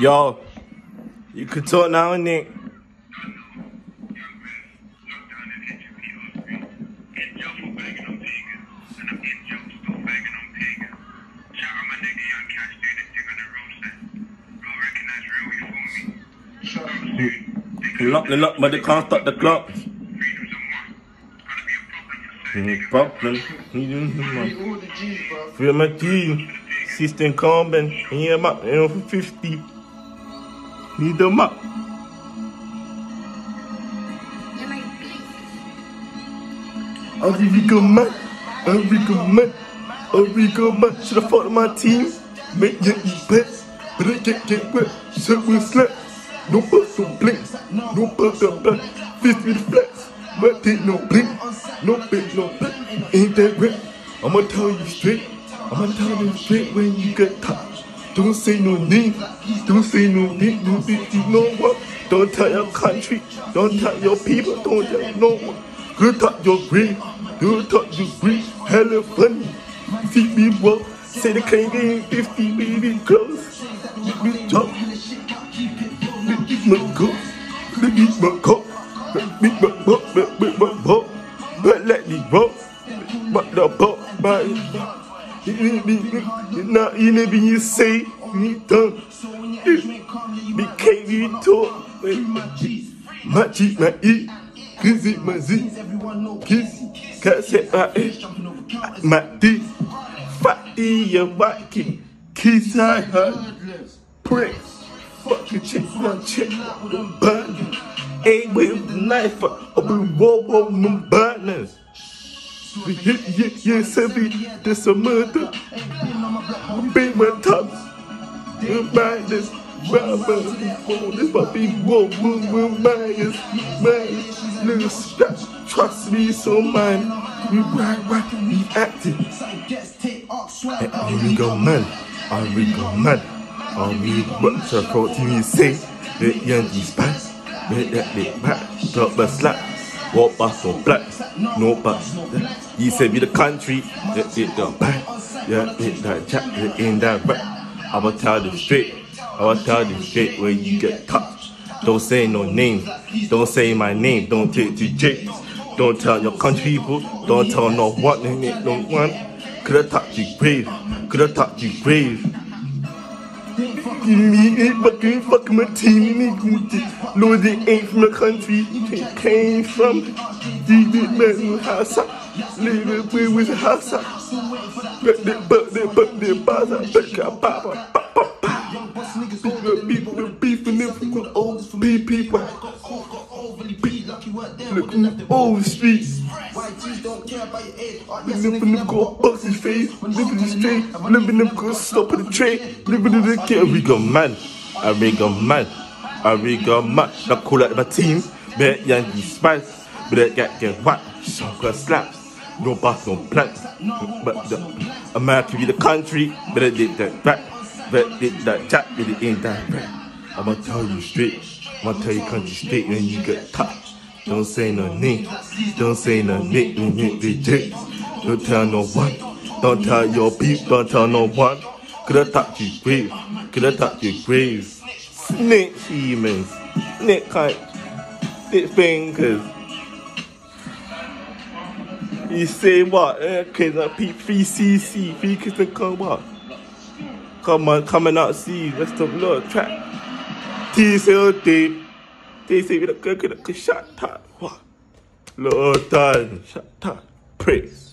Yo, you can talk now, Nick. Lock the lock, but they can't stop the clock. Problem. Free my team. System coming. Here, I'm up for 50. Need them up. Enrico man, Enrico man, Enrico man. Should have fought my team. Make you eat but I can't get wet. Shut with slap. No bust, no blink. No bust, no blink. Fist with flex. But take no blink. No bitch, no blink. Ain't that rip? I'ma tell you straight. I'ma tell you straight when you get touched. Don't say no name. Don't say no name. Don't you know what. Don't tell your country. Don't tell your people. Don't tell no one. Good touch your grave. Good touch your grave. Hella funny. See me walk. Say the can't get 50 baby close. Make me jump. Make me go. Make me go. Make me go. Make me go. But let me go. But the boat, but not in it you say, you done. Became you talk. Much eat my eat. Kiss it, my Z. Kiss. Cause it, my eat. My D. Fatty, your wacky. Kiss, I heard. Prick. Fucking chick, one chick. The button. Ain't with the knife. I'll be whoa, whoa, them buttons. Yeah, yeah, yeah, Sevi, this a murder. Big my. You buy this. Rubber, this puppy, whoa, whoa, whoa, bias, bias, little strap, trust me, so mine, we right, right, we acting. Are we go man? Are we go man? Are we what the protein you say? The young spice, let that big back, drop a slap. Walk past no black, no pass. You said be the country, it it the back, yeah, it that chat, it in that back. I'ma tell you straight, I'ma tell you straight where you get touched. Don't say no name, don't say my name, don't take to jail. Don't tell your country people, don't tell no one, no one. Coulda touched you grave, coulda touched you grave. Me fucking fuck my team, nigga. Lord, they ain't from the country. They came from deep in man house. Live it was house. But they but they but they buzz up, but got papa. People, people, beefing them Look in the old streets. Living them go bust his face, living the straight, living them go stop at the train, living in the care. We go man, I we go man, I we go man. Now call out my team, bet Yankee spice, but that get get what? Sugar slaps. No boss, no plant. But the America be the country, but it did that back. But it that chat, but it ain't that back. I'ma tell you straight. I'ma tell you country straight when you get touched. Don't say no name. Don't say no you reject. Don't tell no one. Don't tell your people. Don't tell no one. Coulda touched you grave. Coulda touched you grave. Snake humans. Snake kind. Snake fingers. You say what? Eh, kids are P3CC. Three kids can come what? Come on, coming out see. Let's talk little track. TCLD. They say we the good, good, shot, What? Lord, done, shot, Praise.